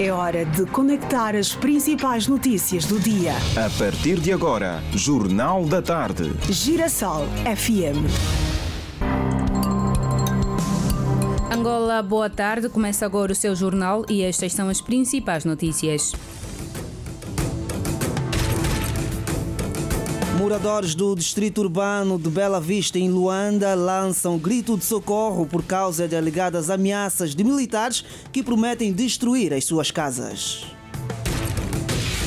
É hora de conectar as principais notícias do dia. A partir de agora, Jornal da Tarde. Girassol FM. Angola, boa tarde. Começa agora o seu jornal e estas são as principais notícias. Moradores do distrito urbano de Bela Vista, em Luanda, lançam grito de socorro por causa de alegadas ameaças de militares que prometem destruir as suas casas.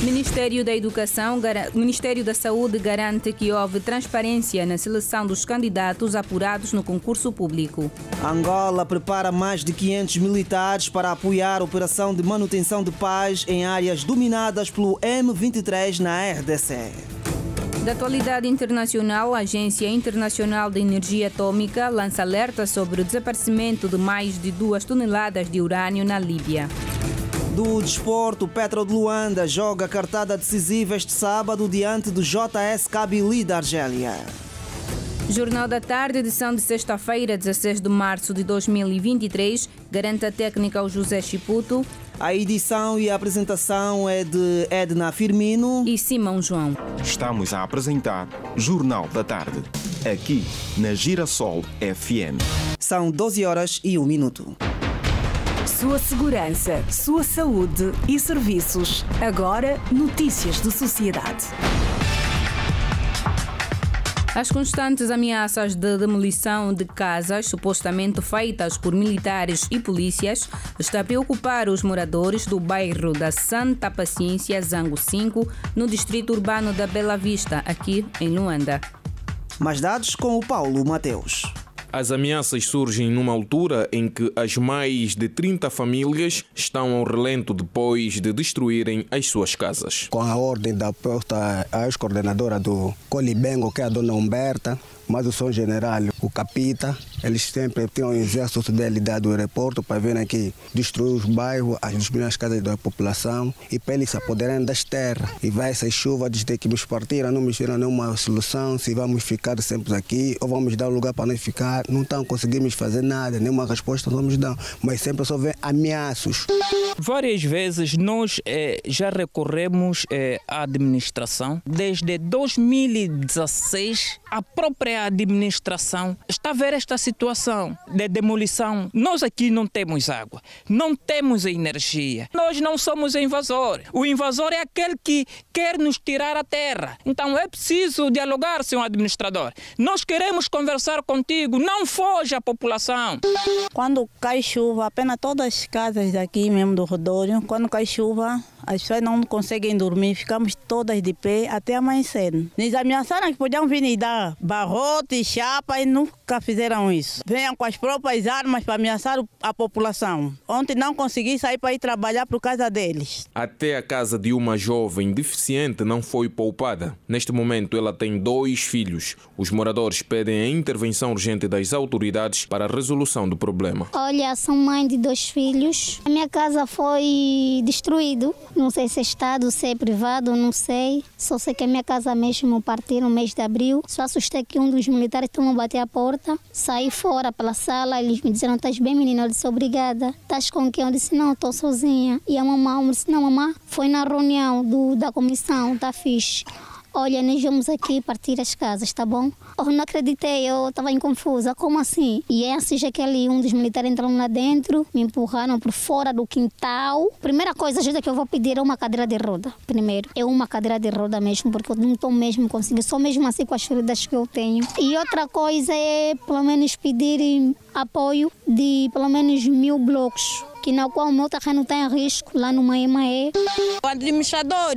Ministério da Educação, Ministério da Saúde garante que houve transparência na seleção dos candidatos apurados no concurso público. Angola prepara mais de 500 militares para apoiar a operação de manutenção de paz em áreas dominadas pelo M23 na RDC. Da atualidade internacional, a Agência Internacional de Energia Atômica lança alerta sobre o desaparecimento de mais de duas toneladas de urânio na Líbia. Do desporto, Petro de Luanda joga cartada decisiva este sábado diante do JS Kabylie da Argélia. Jornal da Tarde, edição de sexta-feira, 16 de março de 2023, garante a técnica ao José Chiputo. A edição e a apresentação é de Edna Firmino e Simão João. Estamos a apresentar Jornal da Tarde, aqui na Girassol FM. São 12 horas e 1 minuto. Sua segurança, sua saúde e serviços. Agora, notícias de sociedade. As constantes ameaças de demolição de casas supostamente feitas por militares e polícias está a preocupar os moradores do bairro da Santa Paciência Zango 5, no distrito urbano da Bela Vista, aqui em Luanda. Mais dados com o Paulo Mateus. As ameaças surgem numa altura em que as mais de 30 famílias estão ao relento depois de destruírem as suas casas. Com a ordem da posta ex-coordenadora do Colibengo, que é a dona Humberta, mas o São General, o Capita, eles sempre tinham o exército dele dado do aeroporto para vir aqui destruir os bairros, as minhas casas da população e para eles se apoderarem das terras. E vai essa chuva, desde que nos partiram, não me tiram nenhuma solução, se vamos ficar sempre aqui ou vamos dar um lugar para nós ficar. Não estão conseguimos fazer nada, nenhuma resposta nos dão, mas sempre só vem ameaços. Várias vezes nós eh, já recorremos eh, à administração. Desde 2016, a própria administração está a ver esta situação de demolição. Nós aqui não temos água, não temos energia. Nós não somos invasores. O invasor é aquele que quer nos tirar a terra. Então é preciso dialogar, senhor administrador. Nós queremos conversar contigo, não foge a população. Quando cai chuva, apenas todas as casas daqui mesmo do Rodório, quando cai chuva, as pessoas não conseguem dormir, ficamos todas de pé até amanhecer. Nos ameaçaram que podiam vir e dar barrote, chapa e nunca fizeram isso. Venham com as próprias armas para ameaçar a população. Ontem não consegui sair para ir trabalhar por causa deles. Até a casa de uma jovem deficiente não foi poupada. Neste momento ela tem dois filhos. Os moradores pedem a intervenção urgente das autoridades para a resolução do problema. Olha, sou mãe de dois filhos. A minha casa foi destruída. Não sei se é Estado, se é privado, não sei. Só sei que a minha casa mesmo partiu no mês de abril. Só assustei que um dos militares estão a bater a porta. Saí fora pela sala, eles me disseram, estás bem menina? Eu disse, obrigada. Estás com quem? Eu disse, não, estou sozinha. E a mamãe disse, não, mamãe, foi na reunião do, da comissão, da ficha. Olha, nós vamos aqui partir as casas, tá bom? Eu não acreditei, eu estava confusa. Como assim? E é assim já que ali um dos militares entrou lá dentro, me empurraram por fora do quintal. Primeira coisa, ajuda que eu vou pedir é uma cadeira de roda. Primeiro, é uma cadeira de roda mesmo, porque eu não estou mesmo conseguindo, só mesmo assim com as feridas que eu tenho. E outra coisa é, pelo menos, pedir apoio de pelo menos mil blocos que na qual o meu terreno está em risco, lá no Maemaé. O administrador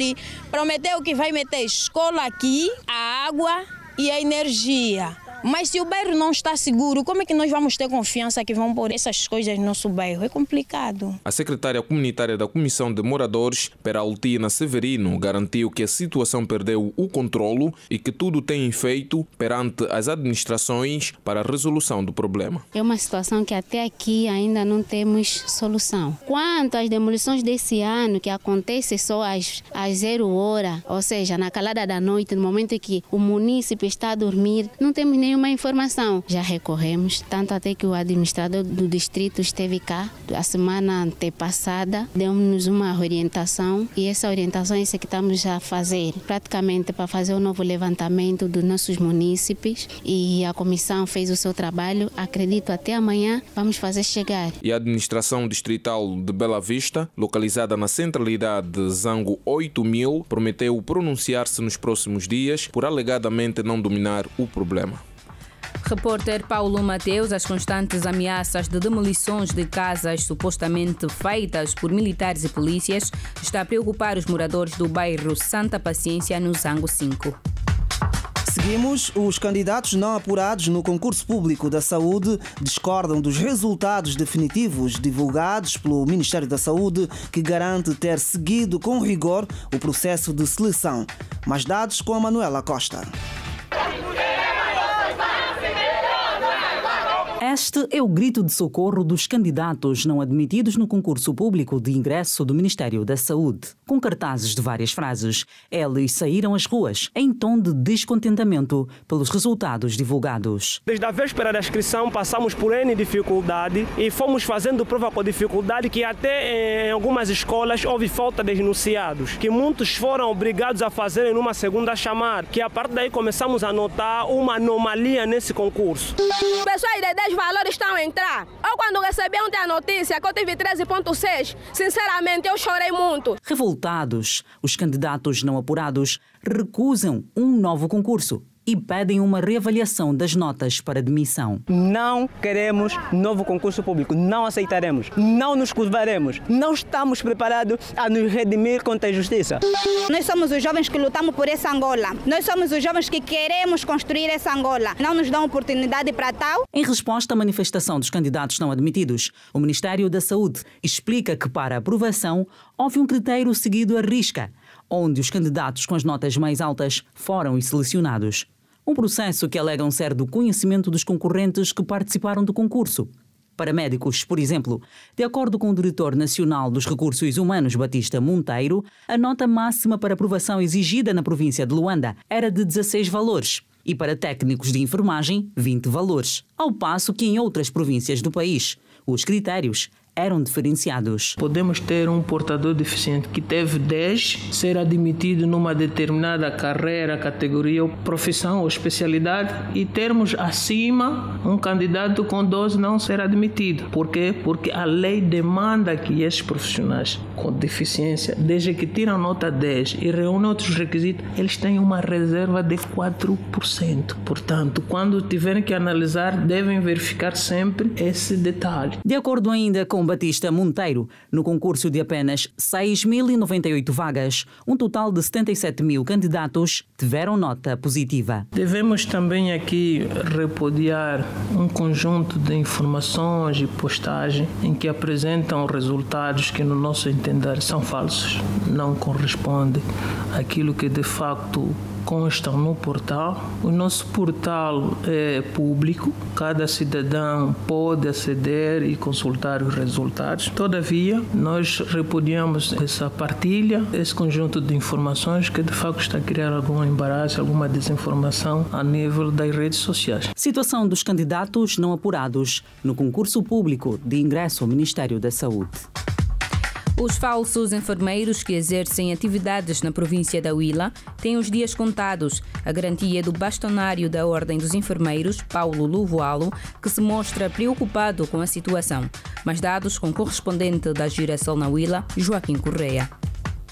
prometeu que vai meter escola aqui, a água e a energia. Mas se o bairro não está seguro, como é que nós vamos ter confiança que vão pôr essas coisas no nosso bairro? É complicado. A secretária comunitária da Comissão de Moradores, Peraltina Severino, garantiu que a situação perdeu o controlo e que tudo tem feito perante as administrações para a resolução do problema. É uma situação que até aqui ainda não temos solução. Quanto às demolições desse ano, que acontece só às, às zero hora, ou seja, na calada da noite, no momento em que o município está a dormir, não temos nem nenhuma informação. Já recorremos, tanto até que o administrador do distrito esteve cá a semana antepassada, deu-nos uma orientação e essa orientação é essa que estamos a fazer, praticamente para fazer o um novo levantamento dos nossos munícipes e a comissão fez o seu trabalho. Acredito até amanhã vamos fazer chegar. E a administração distrital de Bela Vista, localizada na centralidade de Zango 8000, prometeu pronunciar-se nos próximos dias por alegadamente não dominar o problema. Repórter Paulo Mateus, as constantes ameaças de demolições de casas supostamente feitas por militares e polícias está a preocupar os moradores do bairro Santa Paciência, no Zango 5. Seguimos. Os candidatos não apurados no concurso público da saúde discordam dos resultados definitivos divulgados pelo Ministério da Saúde, que garante ter seguido com rigor o processo de seleção. Mais dados com a Manuela Costa. Este é o grito de socorro dos candidatos não admitidos no concurso público de ingresso do Ministério da Saúde. Com cartazes de várias frases, eles saíram às ruas em tom de descontentamento pelos resultados divulgados. Desde a véspera da inscrição, passamos por N dificuldade e fomos fazendo prova com dificuldade que até em algumas escolas houve falta de enunciados, que muitos foram obrigados a fazerem numa segunda chamada, que a partir daí começamos a notar uma anomalia nesse concurso. De 10 valores estão a entrar. Eu quando recebi ontem a notícia que eu tive 13.6, sinceramente eu chorei muito. Revoltados, os candidatos não apurados recusam um novo concurso e pedem uma reavaliação das notas para admissão. Não queremos novo concurso público, não aceitaremos, não nos curvaremos, não estamos preparados a nos redimir contra a justiça. Nós somos os jovens que lutamos por essa Angola, nós somos os jovens que queremos construir essa Angola, não nos dão oportunidade para tal. Em resposta à manifestação dos candidatos não admitidos, o Ministério da Saúde explica que para aprovação houve um critério seguido à risca, onde os candidatos com as notas mais altas foram selecionados. Um processo que alegam ser do conhecimento dos concorrentes que participaram do concurso. Para médicos, por exemplo, de acordo com o diretor nacional dos Recursos Humanos, Batista Monteiro, a nota máxima para aprovação exigida na província de Luanda era de 16 valores e para técnicos de enfermagem, 20 valores, ao passo que em outras províncias do país os critérios eram diferenciados. Podemos ter um portador deficiente que teve 10 ser admitido numa determinada carreira, categoria, profissão ou especialidade e termos acima um candidato com 12 não ser admitido. Por quê? Porque a lei demanda que esses profissionais com deficiência, desde que tiram nota 10 e reúnem outros requisitos, eles têm uma reserva de 4%. Portanto, quando tiverem que analisar, devem verificar sempre esse detalhe. De acordo ainda com Batista Monteiro, no concurso de apenas 6.098 vagas, um total de 77 mil candidatos tiveram nota positiva. Devemos também aqui repudiar um conjunto de informações e postagens em que apresentam resultados que, no nosso entender, são falsos, não correspondem àquilo que de facto constam no portal. O nosso portal é público, cada cidadão pode aceder e consultar os resultados. Todavia, nós repudiamos essa partilha, esse conjunto de informações que de facto está a criar algum embaraço, alguma desinformação a nível das redes sociais. Situação dos candidatos não apurados no concurso público de ingresso ao Ministério da Saúde. Os falsos enfermeiros que exercem atividades na província da Huila têm os dias contados. A garantia do bastonário da Ordem dos Enfermeiros, Paulo Luvoalo, que se mostra preocupado com a situação. Mais dados com correspondente da Girassol na Huila, Joaquim Correia.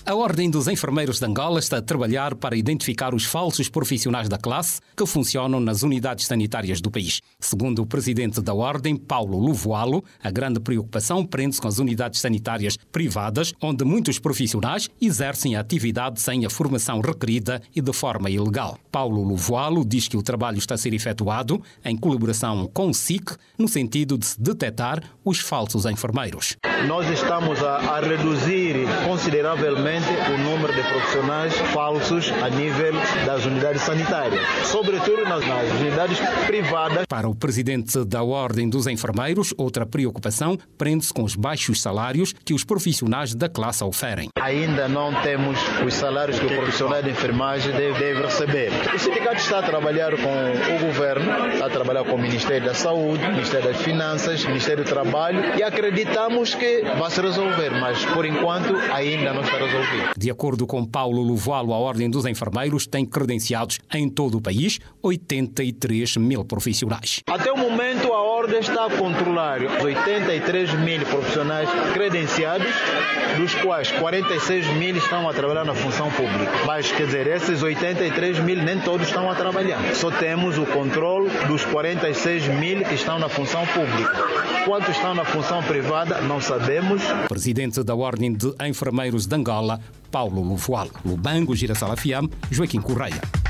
A Ordem dos Enfermeiros de Angola está a trabalhar para identificar os falsos profissionais da classe que funcionam nas unidades sanitárias do país. Segundo o presidente da Ordem, Paulo Luvoalo, a grande preocupação prende-se com as unidades sanitárias privadas, onde muitos profissionais exercem a atividade sem a formação requerida e de forma ilegal. Paulo Luvoalo diz que o trabalho está a ser efetuado em colaboração com o SIC, no sentido de se detectar os falsos enfermeiros. Nós estamos a, a reduzir consideravelmente principalmente o número de profissionais falsos a nível das unidades sanitárias, sobretudo nas, nas unidades privadas. Para o presidente da Ordem dos Enfermeiros, outra preocupação prende-se com os baixos salários que os profissionais da classe oferem. Ainda não temos os salários que o profissional de enfermagem deve, deve receber. O sindicato está a trabalhar com o governo, está a trabalhar com o Ministério da Saúde, Ministério das Finanças, Ministério do Trabalho e acreditamos que vai se resolver, mas por enquanto ainda não está resolvido. De acordo com Paulo Luvoalo, a Ordem dos Enfermeiros tem credenciados em todo o país 83 mil profissionais. Até o momento, a Ordem está a controlar 83 mil profissionais credenciados, dos quais 46 mil estão a trabalhar na função pública. Mas, quer dizer, esses 83 mil nem todos estão a trabalhar. Só temos o controle dos 46 mil que estão na função pública. Quantos estão na função privada, não sabemos. Presidente da Ordem de Enfermeiros de Angola, Paulo Luvoalo. Lubango, Girassala Fiam, Joaquim Correia.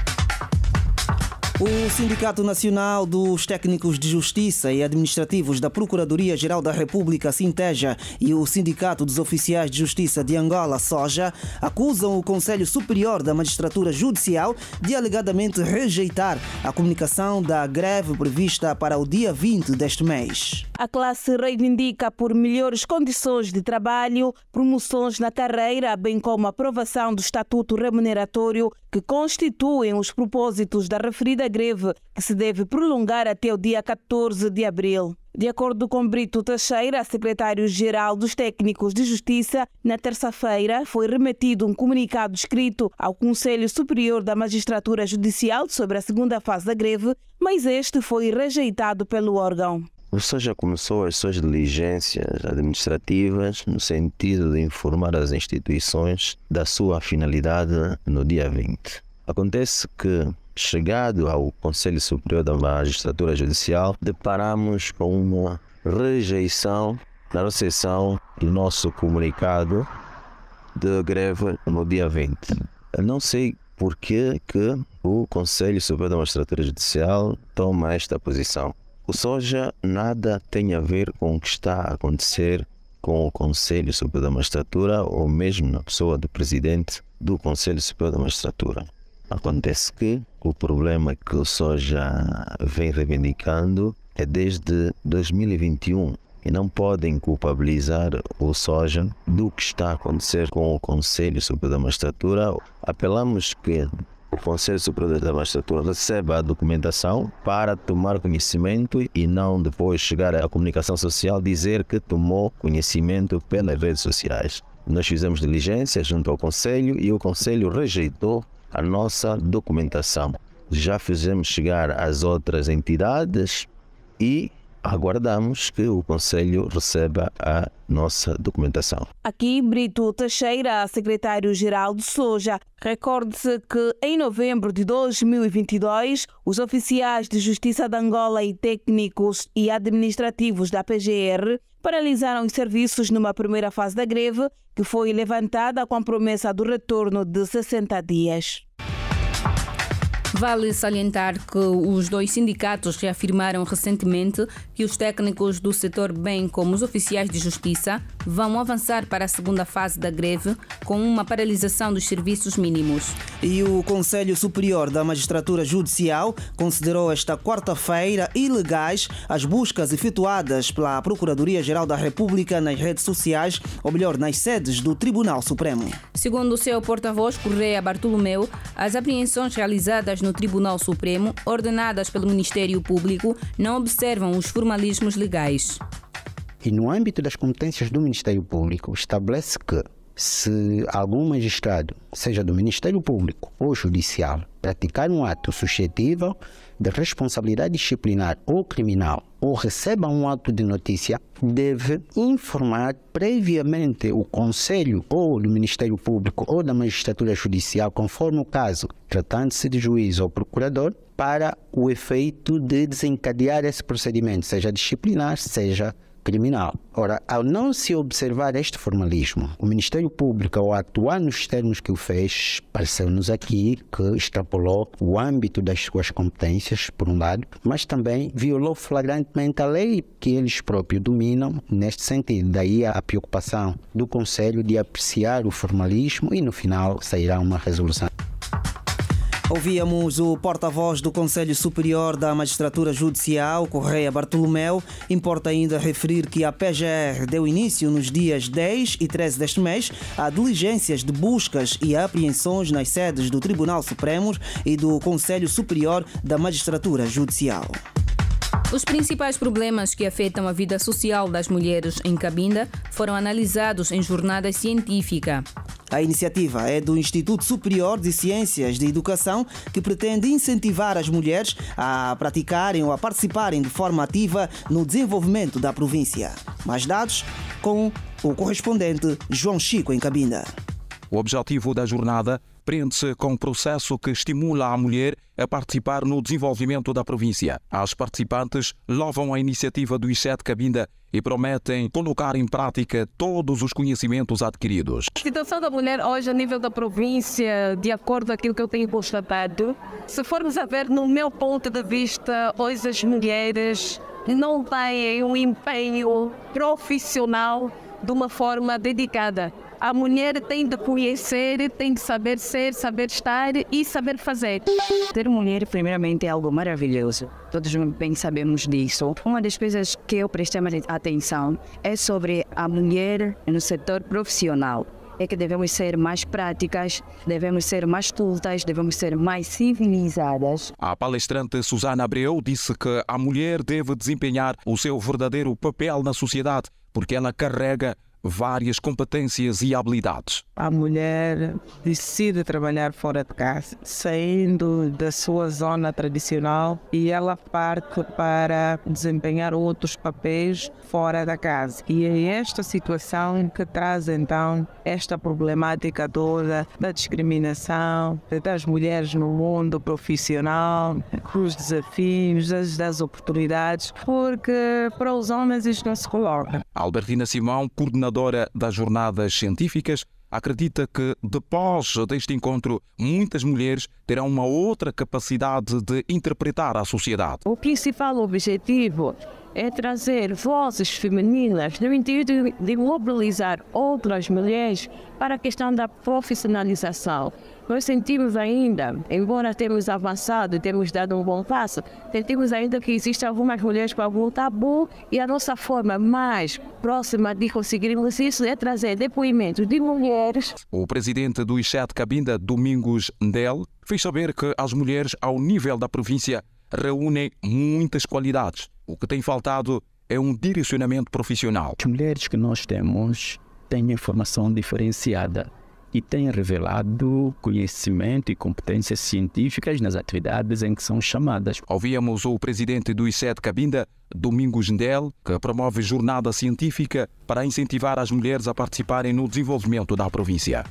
O Sindicato Nacional dos Técnicos de Justiça e Administrativos da Procuradoria-Geral da República, Sinteja, e o Sindicato dos Oficiais de Justiça de Angola, Soja, acusam o Conselho Superior da Magistratura Judicial de alegadamente rejeitar a comunicação da greve prevista para o dia 20 deste mês. A classe reivindica por melhores condições de trabalho, promoções na carreira, bem como a aprovação do estatuto remuneratório que constituem os propósitos da referida greve, que se deve prolongar até o dia 14 de abril. De acordo com Brito Teixeira, secretário-geral dos Técnicos de Justiça, na terça-feira foi remetido um comunicado escrito ao Conselho Superior da Magistratura Judicial sobre a segunda fase da greve, mas este foi rejeitado pelo órgão. O SOS já começou as suas diligências administrativas no sentido de informar as instituições da sua finalidade no dia 20. Acontece que, chegado ao Conselho Superior da Magistratura Judicial, deparamos com uma rejeição na recepção do nosso comunicado de greve no dia 20. Eu não sei por que, que o Conselho Superior da Magistratura Judicial toma esta posição. O soja nada tem a ver com o que está a acontecer com o Conselho Superior da Magistratura ou mesmo na pessoa do presidente do Conselho Superior da Magistratura. Acontece que o problema que o soja vem reivindicando é desde 2021 e não podem culpabilizar o soja do que está a acontecer com o Conselho Superior da Magistratura. Apelamos que o Conselho Superior da Magistratura receba a documentação para tomar conhecimento e não depois chegar à comunicação social dizer que tomou conhecimento pelas redes sociais. Nós fizemos diligência junto ao Conselho e o Conselho rejeitou a nossa documentação. Já fizemos chegar às outras entidades e aguardamos que o Conselho receba a nossa documentação. Aqui, Brito Teixeira, secretário-geral de Soja, recorde-se que em novembro de 2022, os oficiais de Justiça de Angola e técnicos e administrativos da PGR paralisaram os serviços numa primeira fase da greve, que foi levantada com a promessa do retorno de 60 dias. Vale salientar que os dois sindicatos reafirmaram recentemente que os técnicos do setor, bem como os oficiais de justiça, vão avançar para a segunda fase da greve com uma paralisação dos serviços mínimos. E o Conselho Superior da Magistratura Judicial considerou esta quarta-feira ilegais as buscas efetuadas pela Procuradoria-Geral da República nas redes sociais, ou melhor, nas sedes do Tribunal Supremo. Segundo o seu porta-voz, Correia Bartolomeu, as apreensões realizadas no Tribunal Supremo, ordenadas pelo Ministério Público, não observam os formalismos legais. E no âmbito das competências do Ministério Público, estabelece que se algum magistrado, seja do Ministério Público ou judicial, praticar um ato suscetível de responsabilidade disciplinar ou criminal ou receba um ato de notícia, deve informar previamente o Conselho ou do Ministério Público ou da Magistratura Judicial, conforme o caso, tratando-se de juiz ou procurador, para o efeito de desencadear esse procedimento, seja disciplinar, seja criminal. Ora, ao não se observar este formalismo, o Ministério Público, ao atuar nos termos que o fez, pareceu-nos aqui que extrapolou o âmbito das suas competências, por um lado, mas também violou flagrantemente a lei que eles próprios dominam neste sentido. Daí a preocupação do Conselho de apreciar o formalismo e, no final, sairá uma resolução. Ouvíamos o porta-voz do Conselho Superior da Magistratura Judicial, Correia Bartolomeu. Importa ainda referir que a PGR deu início nos dias 10 e 13 deste mês a diligências de buscas e apreensões nas sedes do Tribunal Supremo e do Conselho Superior da Magistratura Judicial. Os principais problemas que afetam a vida social das mulheres em Cabinda foram analisados em jornada científica. A iniciativa é do Instituto Superior de Ciências de Educação, que pretende incentivar as mulheres a praticarem ou a participarem de forma ativa no desenvolvimento da província. Mais dados com o correspondente João Chico em Cabinda. O objetivo da jornada prende-se com um processo que estimula a mulher a participar no desenvolvimento da província. As participantes louvam a iniciativa do ICET Cabinda e prometem colocar em prática todos os conhecimentos adquiridos. A situação da mulher hoje a nível da província, de acordo com aquilo que eu tenho constatado, se formos a ver no meu ponto de vista, hoje as mulheres não têm um empenho profissional de uma forma dedicada. A mulher tem de conhecer, tem de saber ser, saber estar e saber fazer. Ter mulher, primeiramente, é algo maravilhoso. Todos bem sabemos disso. Uma das coisas que eu prestei mais atenção é sobre a mulher no setor profissional é que devemos ser mais práticas, devemos ser mais cultas, devemos ser mais civilizadas. A palestrante Susana Abreu disse que a mulher deve desempenhar o seu verdadeiro papel na sociedade porque ela carrega várias competências e habilidades. A mulher decide trabalhar fora de casa, saindo da sua zona tradicional e ela parte para desempenhar outros papéis fora da casa. E é esta situação que traz então esta problemática toda da discriminação das mulheres no mundo profissional, os desafios, as, das oportunidades, porque para os homens isto não se coloca. Albertina Simão, coordenadora coordenadora das jornadas científicas, acredita que depois deste encontro muitas mulheres terão uma outra capacidade de interpretar a sociedade. O principal objetivo é trazer vozes femininas no intuito de mobilizar outras mulheres para a questão da profissionalização. Nós sentimos ainda, embora tenhamos avançado e temos dado um bom passo, sentimos ainda que existem algumas mulheres com algum tabu e a nossa forma mais próxima de conseguirmos isso é trazer depoimentos de mulheres. O presidente do ICHET Cabinda, Domingos Ndel, fez saber que as mulheres ao nível da província reúnem muitas qualidades. O que tem faltado é um direcionamento profissional. As mulheres que nós temos têm informação diferenciada e têm revelado conhecimento e competências científicas nas atividades em que são chamadas. Ouvíamos o presidente do ICET Cabinda, Domingos Ndel, que promove jornada científica para incentivar as mulheres a participarem no desenvolvimento da província.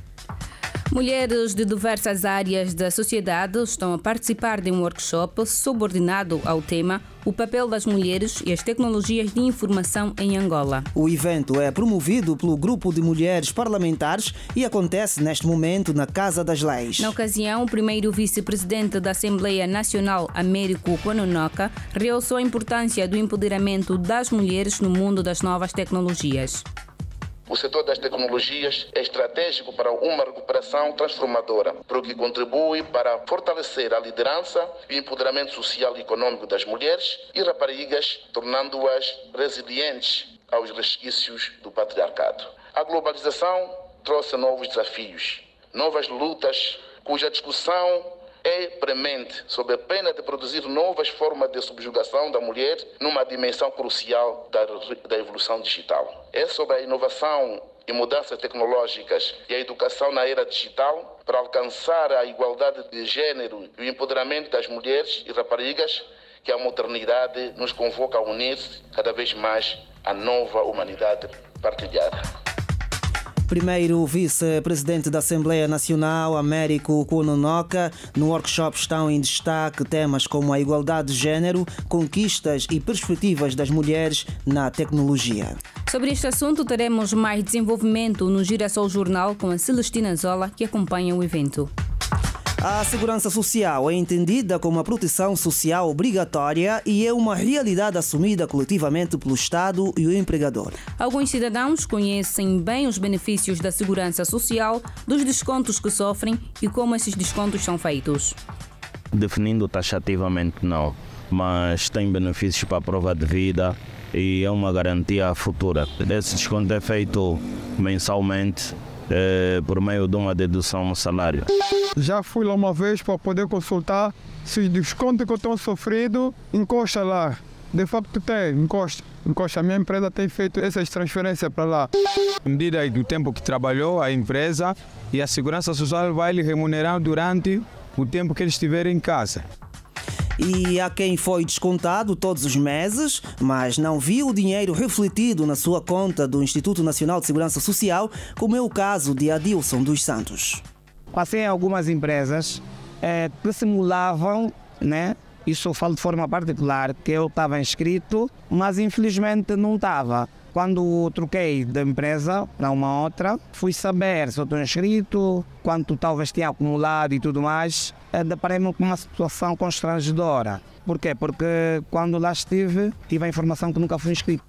Mulheres de diversas áreas da sociedade estão a participar de um workshop subordinado ao tema O papel das mulheres e as tecnologias de informação em Angola. O evento é promovido pelo Grupo de Mulheres Parlamentares e acontece neste momento na Casa das Leis. Na ocasião, o primeiro vice-presidente da Assembleia Nacional, Américo Kononoka, realçou a importância do empoderamento das mulheres no mundo das novas tecnologias. O setor das tecnologias é estratégico para uma recuperação transformadora, porque contribui para fortalecer a liderança e o empoderamento social e econômico das mulheres e raparigas, tornando-as resilientes aos resquícios do patriarcado. A globalização trouxe novos desafios, novas lutas, cuja discussão é premente, sob a pena de produzir novas formas de subjugação da mulher numa dimensão crucial da, da evolução digital. É sobre a inovação e mudanças tecnológicas e a educação na era digital para alcançar a igualdade de gênero e o empoderamento das mulheres e raparigas que a modernidade nos convoca a unir cada vez mais à nova humanidade partilhada. Primeiro vice-presidente da Assembleia Nacional, Américo Kunonoka, no workshop estão em destaque temas como a igualdade de género, conquistas e perspectivas das mulheres na tecnologia. Sobre este assunto, teremos mais desenvolvimento no Girassol Jornal com a Celestina Zola, que acompanha o evento. A segurança social é entendida como uma proteção social obrigatória e é uma realidade assumida coletivamente pelo Estado e o empregador. Alguns cidadãos conhecem bem os benefícios da segurança social, dos descontos que sofrem e como esses descontos são feitos. Definindo taxativamente, não, mas tem benefícios para a prova de vida e é uma garantia futura. Esse desconto é feito mensalmente é, por meio de uma dedução no salário. Já fui lá uma vez para poder consultar se os descontos que eu tenho sofrido encosta lá. De facto tem, encosta. Encosta. A minha empresa tem feito essas transferências para lá. À medida do tempo que trabalhou a empresa e a segurança social vai lhe remunerar durante o tempo que ele estiver em casa. E há quem foi descontado todos os meses, mas não viu o dinheiro refletido na sua conta do Instituto Nacional de Segurança Social, como é o caso de Adilson dos Santos. Passei algumas empresas é, que simulavam, né? Isso eu falo de forma particular, que eu estava inscrito, mas infelizmente não estava. Quando troquei de empresa para uma outra, fui saber se eu estou inscrito, quanto talvez tinha acumulado e tudo mais. Eh, deparei-me com uma situação constrangedora. Por quê? Porque quando lá estive, tive a informação que nunca fui inscrito.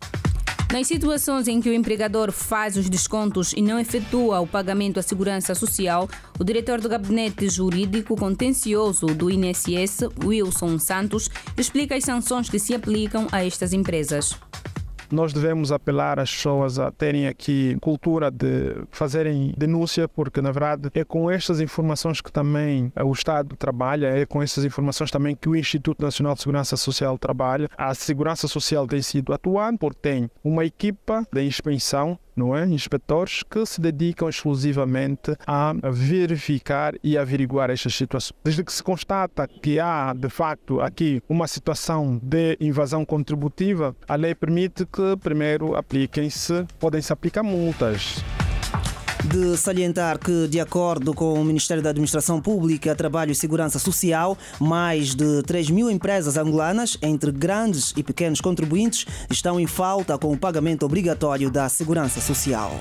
Nas situações em que o empregador faz os descontos e não efetua o pagamento à segurança social, o diretor do gabinete jurídico contencioso do INSS, Wilson Santos, explica as sanções que se aplicam a estas empresas nós devemos apelar às pessoas a terem aqui cultura de fazerem denúncia, porque na verdade é com estas informações que também o Estado trabalha, é com estas informações também que o Instituto Nacional de Segurança Social trabalha. A Segurança Social tem sido atuante, porque tem uma equipa de inspeção não é? inspectores que se dedicam exclusivamente a verificar e averiguar estas situações. Desde que se constata que há, de facto, aqui uma situação de invasão contributiva, a lei permite que primeiro apliquem-se, podem-se aplicar multas de salientar que, de acordo com o Ministério da Administração Pública, Trabalho e Segurança Social, mais de 3 mil empresas angolanas, entre grandes e pequenos contribuintes, estão em falta com o pagamento obrigatório da segurança social.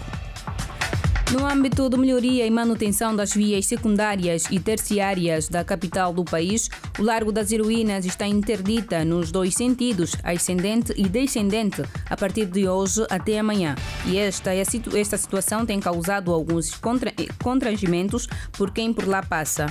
No âmbito de melhoria e manutenção das vias secundárias e terciárias da capital do país, o Largo das Heroínas está interdita nos dois sentidos, ascendente e descendente, a partir de hoje até amanhã. E esta, esta situação tem causado alguns constrangimentos por quem por lá passa.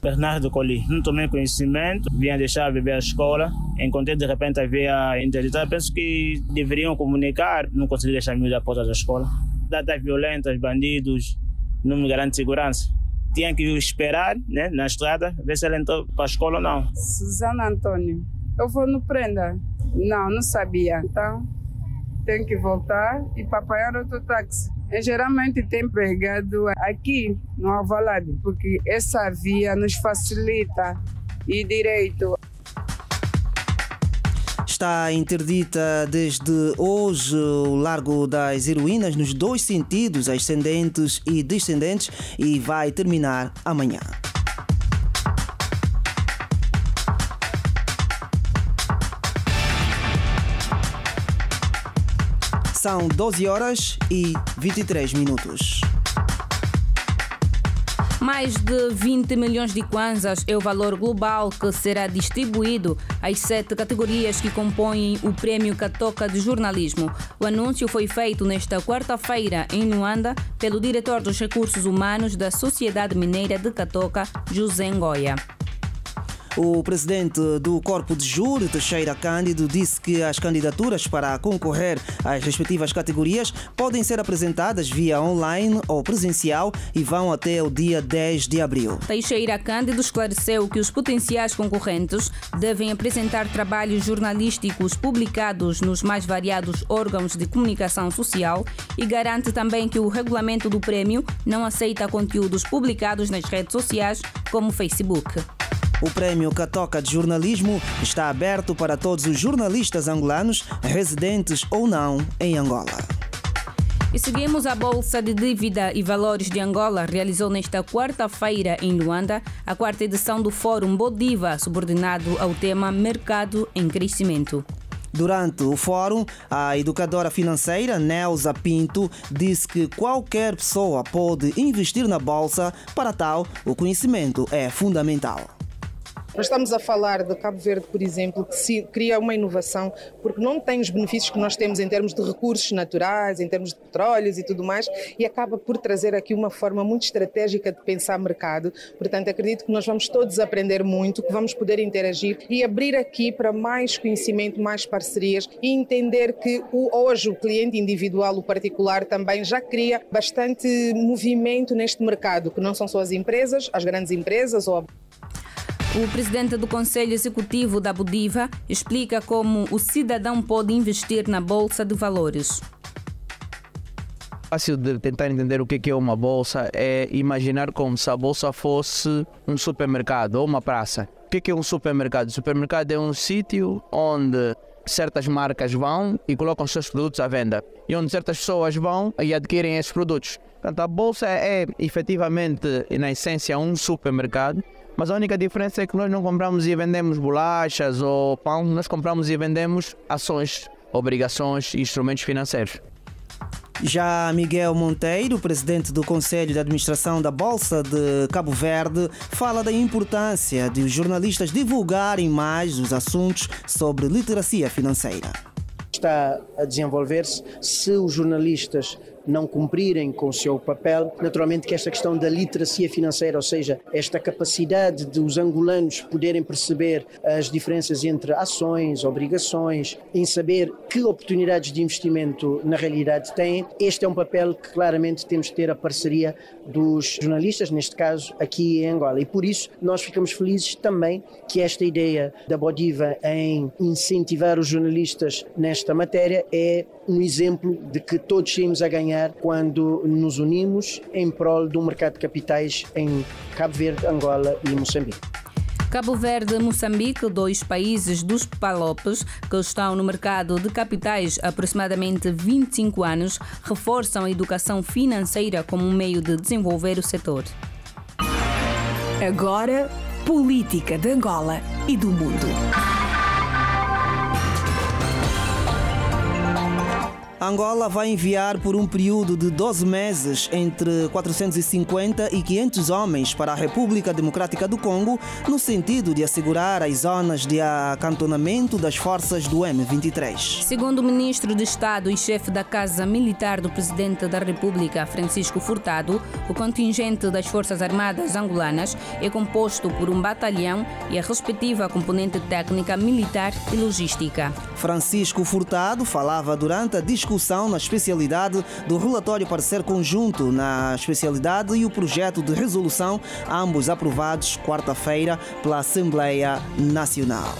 Bernardo Colli, não tomei conhecimento, vinha deixar a escola, encontrei de repente a via interditada, penso que deveriam comunicar, não consegui deixar a da porta da escola datas violentas, bandidos, não me garante segurança. Tinha que esperar né, na estrada, ver se ela entrou para a escola ou não. Suzana Antônio, eu vou no prenda. Não, não sabia. Então, tenho que voltar e para apanhar outro táxi. Eu, geralmente tem pegado aqui no Alvalade, porque essa via nos facilita e direito Está interdita desde hoje o Largo das Heroínas nos dois sentidos, ascendentes e descendentes, e vai terminar amanhã. São 12 horas e 23 minutos. Mais de 20 milhões de kwanzas é o valor global que será distribuído às sete categorias que compõem o Prêmio Catoca de Jornalismo. O anúncio foi feito nesta quarta-feira em Luanda pelo diretor dos recursos humanos da Sociedade Mineira de Catoca, José Ngoia. O presidente do Corpo de Júri, Teixeira Cândido, disse que as candidaturas para concorrer às respectivas categorias podem ser apresentadas via online ou presencial e vão até o dia 10 de abril. Teixeira Cândido esclareceu que os potenciais concorrentes devem apresentar trabalhos jornalísticos publicados nos mais variados órgãos de comunicação social e garante também que o regulamento do prêmio não aceita conteúdos publicados nas redes sociais como Facebook. O Prêmio Catoca de Jornalismo está aberto para todos os jornalistas angolanos, residentes ou não, em Angola. E seguimos a Bolsa de Dívida e Valores de Angola realizou nesta quarta-feira em Luanda a quarta edição do Fórum Bodiva, subordinado ao tema Mercado em Crescimento. Durante o fórum, a educadora financeira Nelza Pinto disse que qualquer pessoa pode investir na bolsa, para tal, o conhecimento é fundamental. Nós estamos a falar de Cabo Verde, por exemplo, que se cria uma inovação porque não tem os benefícios que nós temos em termos de recursos naturais, em termos de petróleos e tudo mais, e acaba por trazer aqui uma forma muito estratégica de pensar mercado. Portanto, acredito que nós vamos todos aprender muito, que vamos poder interagir e abrir aqui para mais conhecimento, mais parcerias e entender que o, hoje o cliente individual, o particular, também já cria bastante movimento neste mercado, que não são só as empresas, as grandes empresas ou a o presidente do Conselho Executivo da Budiva explica como o cidadão pode investir na Bolsa de Valores. Fácil de tentar entender o que é uma bolsa é imaginar como se a bolsa fosse um supermercado ou uma praça. O que é um supermercado? O supermercado é um sítio onde certas marcas vão e colocam seus produtos à venda e onde certas pessoas vão e adquirem esses produtos. Portanto, a bolsa é efetivamente, na essência, um supermercado mas a única diferença é que nós não compramos e vendemos bolachas ou pão, nós compramos e vendemos ações, obrigações e instrumentos financeiros. Já Miguel Monteiro, presidente do Conselho de Administração da Bolsa de Cabo Verde, fala da importância de os jornalistas divulgarem mais os assuntos sobre literacia financeira. Está a desenvolver-se se os jornalistas não cumprirem com o seu papel. Naturalmente que esta questão da literacia financeira, ou seja, esta capacidade de os angolanos poderem perceber as diferenças entre ações, obrigações, em saber que oportunidades de investimento na realidade têm, este é um papel que claramente temos de ter a parceria dos jornalistas, neste caso aqui em Angola. E por isso nós ficamos felizes também que esta ideia da Bodiva em incentivar os jornalistas nesta matéria é um exemplo de que todos saímos a ganhar quando nos unimos em prol um mercado de capitais em Cabo Verde, Angola e Moçambique. Cabo Verde e Moçambique, dois países dos Palopes que estão no mercado de capitais há aproximadamente 25 anos, reforçam a educação financeira como um meio de desenvolver o setor. Agora, política de Angola e do mundo. Angola vai enviar por um período de 12 meses entre 450 e 500 homens para a República Democrática do Congo, no sentido de assegurar as zonas de acantonamento das forças do M23. Segundo o ministro de Estado e chefe da Casa Militar do Presidente da República, Francisco Furtado, o contingente das Forças Armadas angolanas é composto por um batalhão e a respectiva componente técnica, militar e logística. Francisco Furtado falava durante a discussão discussão na especialidade do relatório parecer conjunto na especialidade e o projeto de resolução, ambos aprovados quarta-feira pela Assembleia Nacional.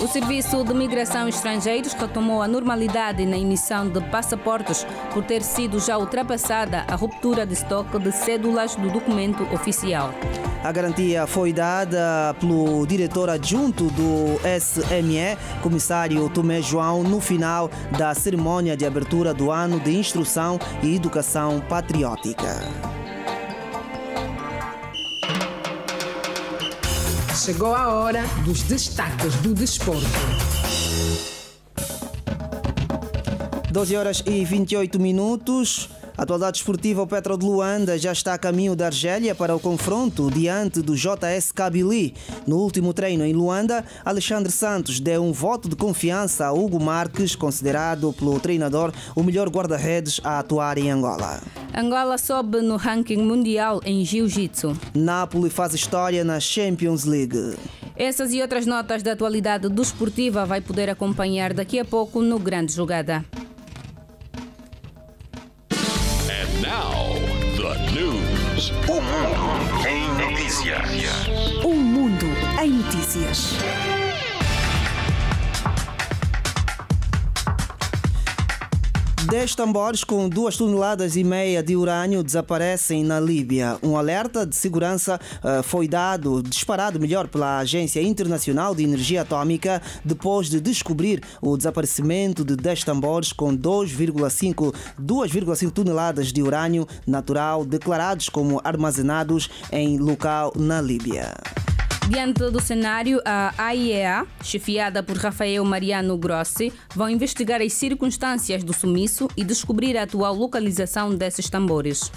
O Serviço de Migração Estrangeiros retomou a normalidade na emissão de passaportes por ter sido já ultrapassada a ruptura de estoque de cédulas do documento oficial. A garantia foi dada pelo diretor adjunto do SME, comissário Tomé João, no final da cerimônia de abertura do ano de instrução e educação patriótica. Chegou a hora dos destaques do desporto. 12 horas e 28 minutos. Atualidade esportiva, o Petro de Luanda já está a caminho da Argélia para o confronto diante do JS Kabili. No último treino em Luanda, Alexandre Santos deu um voto de confiança a Hugo Marques, considerado pelo treinador o melhor guarda-redes a atuar em Angola. Angola sobe no ranking mundial em Jiu-Jitsu. Nápoles faz história na Champions League. Essas e outras notas da atualidade do Esportiva vai poder acompanhar daqui a pouco no Grande Jogada. Notícias. 10 tambores com 2 toneladas e meia de urânio desaparecem na Líbia. Um alerta de segurança uh, foi dado, disparado melhor, pela Agência Internacional de Energia Atômica depois de descobrir o desaparecimento de 10 tambores com 2,5 toneladas de urânio natural declarados como armazenados em local na Líbia. Diante do cenário, a AIEA, chefiada por Rafael Mariano Grossi, vão investigar as circunstâncias do sumiço e descobrir a atual localização desses tambores.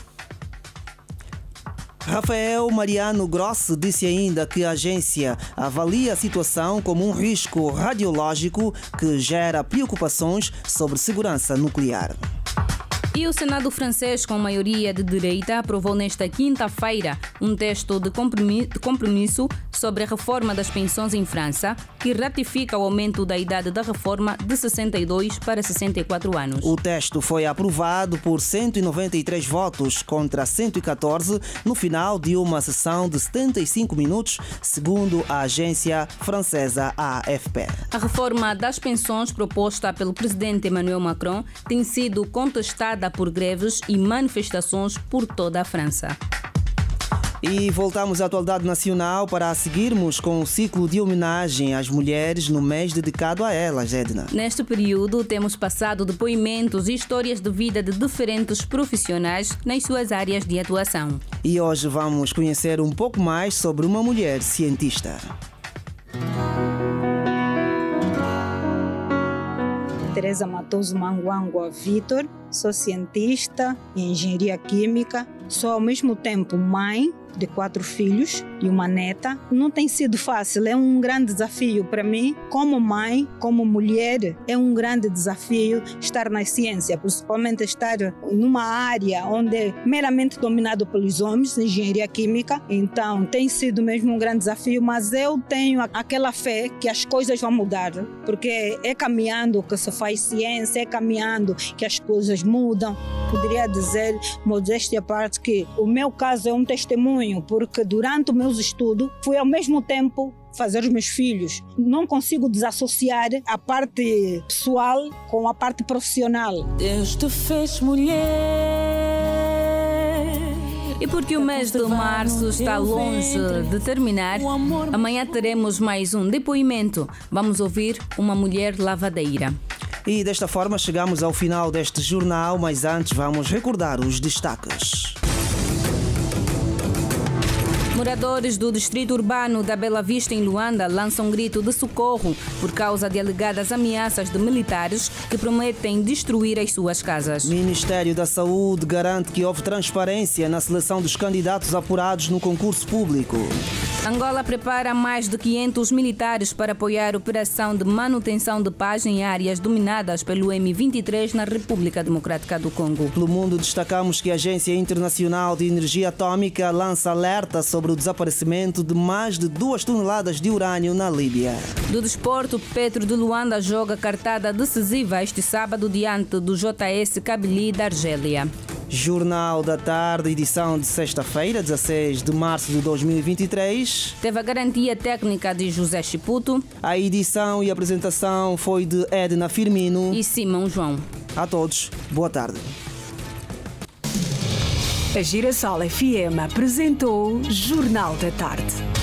Rafael Mariano Grossi disse ainda que a agência avalia a situação como um risco radiológico que gera preocupações sobre segurança nuclear. E o Senado francês, com maioria de direita, aprovou nesta quinta-feira um texto de compromisso sobre a reforma das pensões em França, que ratifica o aumento da idade da reforma de 62 para 64 anos. O texto foi aprovado por 193 votos contra 114 no final de uma sessão de 75 minutos, segundo a agência francesa AFP. A reforma das pensões proposta pelo presidente Emmanuel Macron tem sido contestada por greves e manifestações por toda a França. E voltamos à atualidade nacional para seguirmos com o ciclo de homenagem às mulheres no mês dedicado a elas, Edna. Neste período, temos passado depoimentos e histórias de vida de diferentes profissionais nas suas áreas de atuação. E hoje vamos conhecer um pouco mais sobre uma mulher cientista. Teresa Matoso Manguangua Vitor, sou cientista em engenharia química, sou ao mesmo tempo mãe de quatro filhos e uma neta. Não tem sido fácil, é um grande desafio para mim. Como mãe, como mulher, é um grande desafio estar na ciência, principalmente estar numa área onde é meramente dominado pelos homens, engenharia química. Então, tem sido mesmo um grande desafio, mas eu tenho aquela fé que as coisas vão mudar, porque é caminhando que se faz ciência, é caminhando que as coisas mudam. Poderia dizer, modéstia à parte, que o meu caso é um testemunho, porque durante o meu estudo fui ao mesmo tempo fazer os meus filhos. Não consigo desassociar a parte pessoal com a parte profissional. Deus te fez mulher. E porque o mês de março está longe de terminar, amanhã teremos mais um depoimento. Vamos ouvir uma mulher lavadeira. E desta forma chegamos ao final deste jornal, mas antes vamos recordar os destaques. Moradores do distrito urbano da Bela Vista, em Luanda, lançam um grito de socorro por causa de alegadas ameaças de militares que prometem destruir as suas casas. Ministério da Saúde garante que houve transparência na seleção dos candidatos apurados no concurso público. Angola prepara mais de 500 militares para apoiar a operação de manutenção de paz em áreas dominadas pelo M23 na República Democrática do Congo. Pelo mundo, destacamos que a Agência Internacional de Energia Atômica lança alerta sobre o desaparecimento de mais de duas toneladas de urânio na Líbia. Do desporto, Petro de Luanda joga cartada decisiva este sábado diante do JS Kabylie da Argélia. Jornal da Tarde, edição de sexta-feira, 16 de março de 2023. Teve a garantia técnica de José Chiputo. A edição e apresentação foi de Edna Firmino e Simão João. A todos, boa tarde. A Girassol FM apresentou Jornal da Tarde.